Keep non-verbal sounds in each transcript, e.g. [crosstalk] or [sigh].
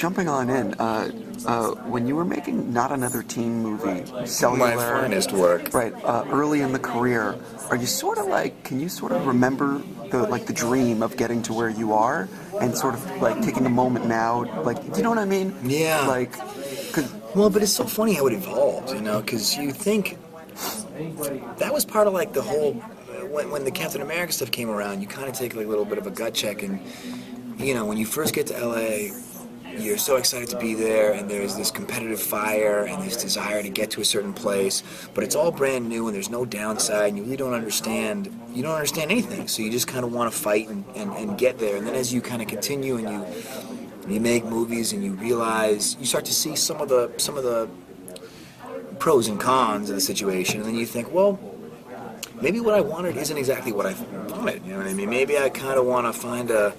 Jumping on in, uh, uh, when you were making not another teen movie, Cellular, My finest work. right, uh, early in the career, are you sort of like, can you sort of remember the like the dream of getting to where you are, and sort of like taking a moment now, like, do you know what I mean? Yeah. Like, cause Well, but it's so funny how it evolved, you know, because you think that was part of like the whole when, when the Captain America stuff came around. You kind of take like a little bit of a gut check, and you know, when you first get to LA, you're so excited to be there, and there's this competitive fire and this desire to get to a certain place, but it's all brand new and there's no downside, and you really don't understand. You don't understand anything, so you just kind of want to fight and, and, and get there. And then as you kind of continue and you you make movies and you realize you start to see some of the some of the pros and cons of the situation, and then you think, well, maybe what I wanted isn't exactly what I wanted. You know what I mean? Maybe I kind of want to find a,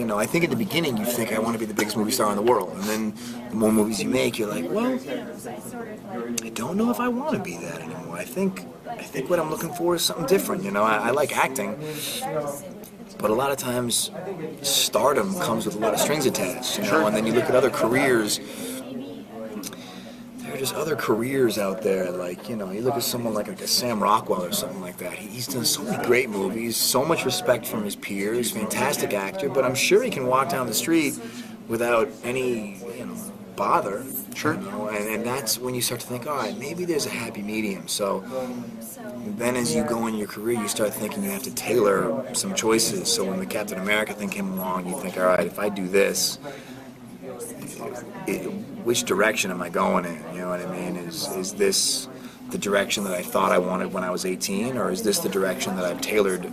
you know, I think at the beginning you think I want to be the biggest movie star in the world, and then the more movies you make, you're like, well, I don't know if I want to be that anymore. I think I think what I'm looking for is something different. You know, I, I like acting. But a lot of times, stardom comes with a lot of strings attached, you know. And then you look at other careers. Just other careers out there, like you know, you look at someone like, like a Sam Rockwell or something like that. He, he's done so many great movies, so much respect from his peers, fantastic actor. But I'm sure he can walk down the street without any, you know, bother. Sure. You know, and, and that's when you start to think, all right, maybe there's a happy medium. So then as you go in your career, you start thinking you have to tailor some choices. So when the Captain America thing came along, you think, all right, if I do this, it, which direction am I going in? You know what I mean? Is is this the direction that I thought I wanted when I was 18, or is this the direction that I've tailored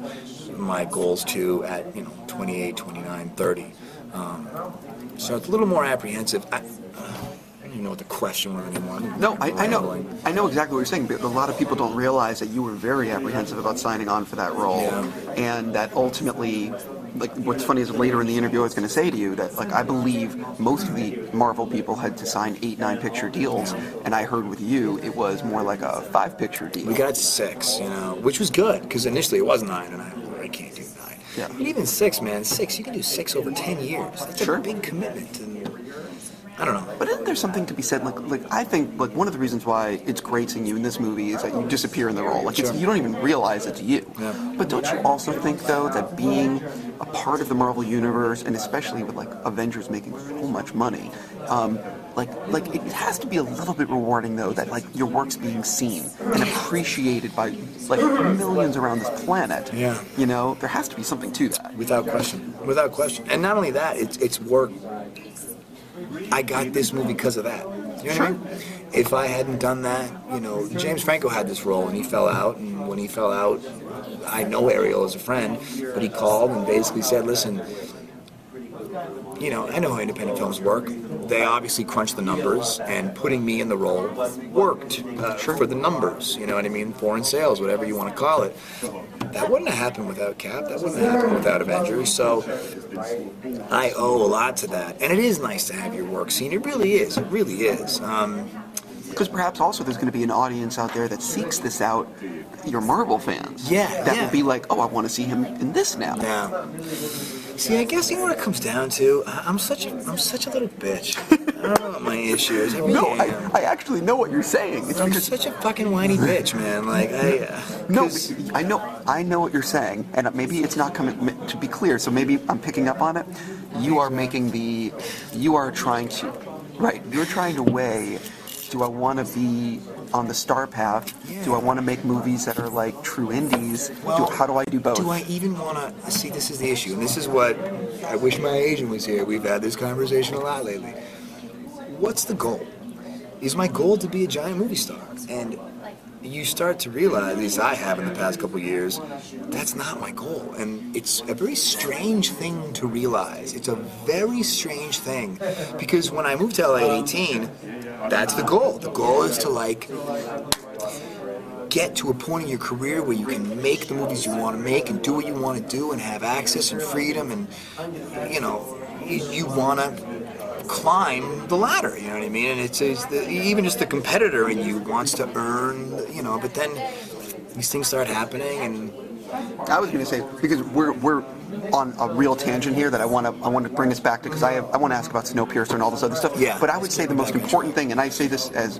my goals to at you know 28, 29, 30? Um, so it's a little more apprehensive. I, I don't even know what the question was anymore. No, I, I know. I know exactly what you're saying. But a lot of people don't realize that you were very apprehensive about signing on for that role, Yeah. and that ultimately, like, what's funny is later in the interview I was going to say to you that, like, I believe most of the Marvel people had to sign eight, nine picture deals, and I heard with you it was more like a five picture deal. We got six, you know, which was good because initially it was nine, and I, I can't do nine. Yeah. But even six, man, six, you can do six over ten years. That's Sure. a big commitment. And I don't know. But isn't there something to be said? Like, like I think, like one of the reasons why it's great seeing you in this movie is that you disappear in the role. Like, it's, Sure. you don't even realize it's you. Yeah. But don't you also think, though, that being part of the Marvel universe, and especially with like Avengers making so much money, um, like, like it has to be a little bit rewarding, though, that like your work's being seen and appreciated by like millions around this planet. Yeah. You know, there has to be something to that. Without question. Without question. And not only that, it's it's work. I got this movie because of that. You know what I mean? If I hadn't done that, you know, James Franco had this role and he fell out. And when he fell out, I know Ariel as a friend, but he called and basically said, listen, you know, I know how independent films work. They obviously crunch the numbers, and putting me in the role worked uh, for the numbers. You know what I mean? Foreign sales, whatever you want to call it. That wouldn't have happened without Cap. That wouldn't have happened without Avengers. So I owe a lot to that. And it is nice to have your work seen. It really is. It really is. Um, Because perhaps also there's going to be an audience out there that seeks this out, your Marvel fans. Yeah, That yeah. will be like, oh, I want to see him in this now. now, see, I guess you know what it comes down to. I'm such a, I'm such a little bitch. I don't know what my issue is. I really No. I, I actually know what you're saying. It's I'm because such a fucking whiny bitch, man. Like I. Uh, no, I know, I know what you're saying, and maybe it's not coming to be clear. So maybe I'm picking up on it. You are making the, you are trying to, right? You're trying to weigh. Do I want to be on the star path? Do I want to make movies that are like true indies? do, how do I do both? Do I even want to see? This is the issue, and this is what I wish my agent was here. We've had this conversation a lot lately. What's the goal? Is my goal to be a giant movie star? And you start to realize, at least I have in the past couple years, that's not my goal. And it's a very strange thing to realize. It's a very strange thing. Because when I moved to LA at 18, that's the goal. The goal is to like get to a point in your career where you can make the movies you want to make and do what you want to do and have access and freedom and you know you, want to climb the ladder you know what i mean and it's, it's the, even just the competitor in you wants to earn you know but then these things start happening and I was going to say because we're we're on a real tangent here that I want to I want to bring us back to because I have, I want to ask about Snowpiercer and all this other stuff. Yeah. But I would say the most important thing, and I say this as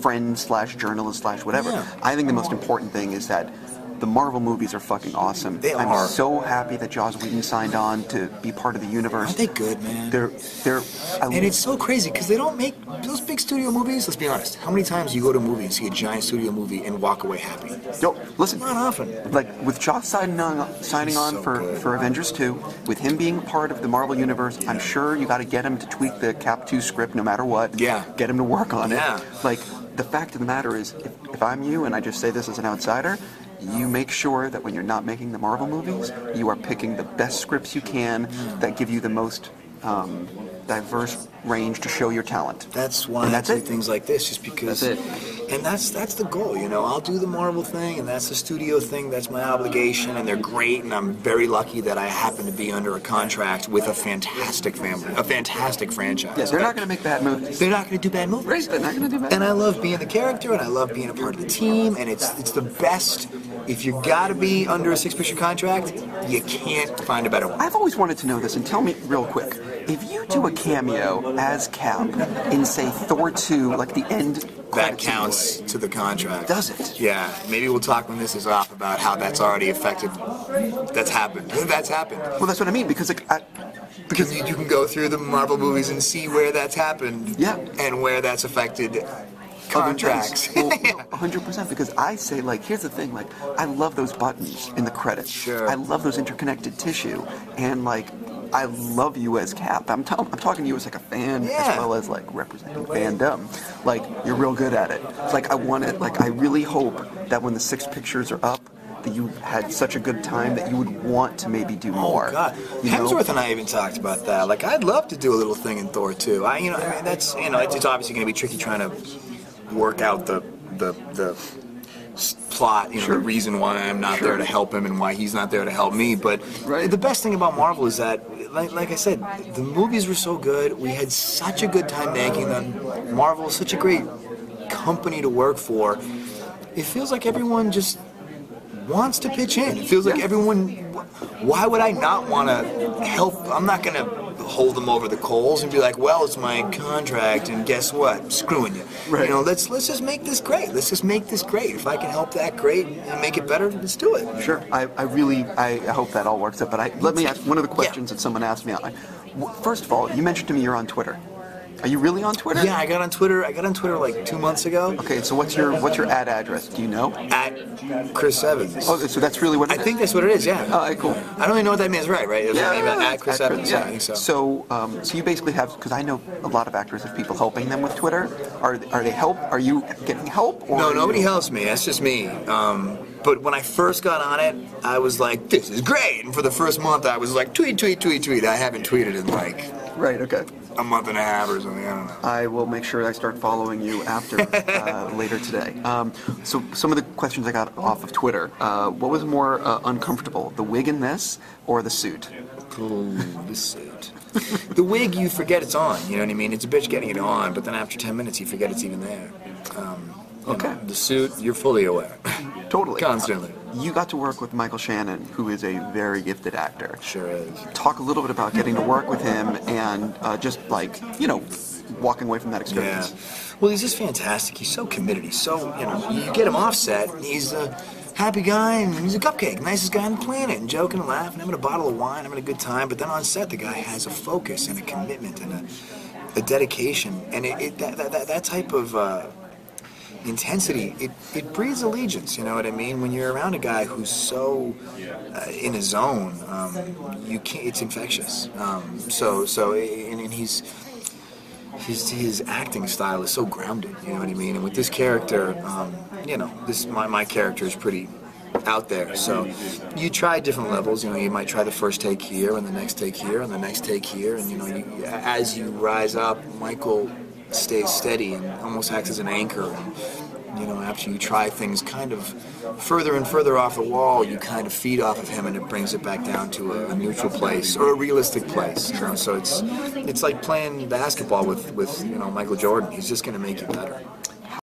friend slash journalist slash whatever. Yeah. I think the most important thing is that the Marvel movies are fucking awesome. They I'm are. so happy that Joss Whedon signed on to be part of the universe. Aren't they good, man? They're they're. I, And it's so crazy because they don't make those big studio movies. Let's be honest. How many times do you go to a movie and see a giant studio movie and walk away happy? Yo, listen. Not often. Like with Joss signing on, signing on so for, good. for Avengers 2, with him being part of the Marvel Universe, I'm sure you got to get him to tweak the Cap 2 script no matter what. Yeah. Get him to work on Yeah. it. Like, the fact of the matter is, if, if I'm you, and I just say this as an outsider, you make sure that when you're not making the Marvel movies, you are picking the best scripts you can that give you the most um, diverse range to show your talent. That's why And I that's do it. things like this, just because. That's And that's that's the goal, you know. I'll do the Marvel thing, and that's the studio thing. That's my obligation, and they're great. And I'm very lucky that I happen to be under a contract with a fantastic family, a fantastic franchise. Yes, they're not going to make bad movies. They're not going to do bad movies. Right, they're not going to do bad And I love being the character, and I love being a part of the team, and it's it's the best. If you got to be under a six-picture contract, you can't find a better one. I've always wanted to know this, and tell me real quick. If you do a cameo as Cap in, say, Thor 2, like the end That counts to the contract. Does it? Yeah. Maybe we'll talk when this is off about how that's already affected. That's happened. [laughs] That's happened. Well, that's what I mean, because like, I, Because you, you can go through the Marvel movies and see where that's happened. Yeah. And where that's affected oh, contracts. Well, [laughs] no, 100%. Because I say, like, here's the thing, like, I love those buttons in the credits. Sure. I love those interconnected tissue. And, like, I love you as Cap. I'm, tell- I'm talking to you as, like, a fan Yeah. as well as, like, representing fandom. Like, you're real good at it. It's like, I want it, like, I really hope that when the six pictures are up, that you had such a good time that you would want to maybe do oh, more. Oh God, You know? Hemsworth and I even talked about that. Like, I'd love to do a little thing in Thor too. I, you know, I mean, that's you know, it's, it's obviously going to be tricky trying to work out the the the plot. You know, Sure. the reason why I'm not Sure. there to help him and why he's not there to help me. But Right. the best thing about Marvel is that, like, like I said, the movies were so good. We had such a good time making them. Marvel is such a great company to work for. It feels like everyone just wants to pitch in. It feels like everyone. Why would I not want to help? I'm not gonna hold them over the coals and be like, "Well, it's my contract, and guess what? I'm screwing you." Right. You know, let's let's just make this great. Let's just make this great. If I can help that great and make it better, let's do it. Sure. I, I really I hope that all works out. But I, let me ask one of the questions that someone asked me. I, first of all, you mentioned to me you're on Twitter. Are you really on Twitter? Yeah, I got on Twitter. I got on Twitter like two months ago. Okay, so what's your what's your ad address? Do you know? At Chris Evans. Oh, so that's really what it I is? think that's what it is. Yeah. Right, cool. I don't even know what that means. Right, right. It was Yeah, yeah, at Chris at Evans. yeah. Yeah, I think so. So, um, so you basically have because I know a lot of actors have people helping them with Twitter. Are are they help? Are you getting help? Or No, nobody you- helps me. That's just me. Um, but when I first got on it, I was like, "This is great." And for the first month, I was like, "Tweet, tweet, tweet, tweet." I haven't tweeted in like Right. Okay. A month and a half or something. I don't know. I will make sure I start following you after uh, [laughs] later today. Um, so some of the questions I got off of Twitter. Uh, what was more uh, uncomfortable, the wig in this or the suit? Cool, this suit. the wig, you forget it's on. You know what I mean? It's a bitch getting it on, but then after ten minutes, you forget it's even there. Um, Okay. know, the suit, you're fully aware. [laughs] Totally. Constantly. You got to work with Michael Shannon, who is a very gifted actor. Sure is. Talk a little bit about getting to work with him and uh, just like, you know, walking away from that experience. Yeah. Well, he's just fantastic. He's so committed. He's so, you know, you get him offset, and he's a happy guy, and he's a cupcake, nicest guy on the planet, and joking and laughing, having a bottle of wine, having a good time. But then on set, the guy has a focus and a commitment and a, a dedication, and it, it that, that, that, that type of uh, intensity, it, it breeds allegiance. You know what I mean? When you're around a guy who's so uh, in his zone, um, you can't. It's infectious. Um, so so, and, and he's his his acting style is so grounded. You know what I mean? And with this character, um, you know, this my my character is pretty out there. So you try different levels. You know, you might try the first take here, and the next take here, and the next take here, and you know, you, as you rise up, Michael stays steady and almost acts as an anchor. And, you know, after you try things kind of further and further off the wall, you kind of feed off of him, and it brings it back down to a, a neutral place or a realistic place. So it's it's like playing basketball with with you know Michael Jordan. He's just going to make you better.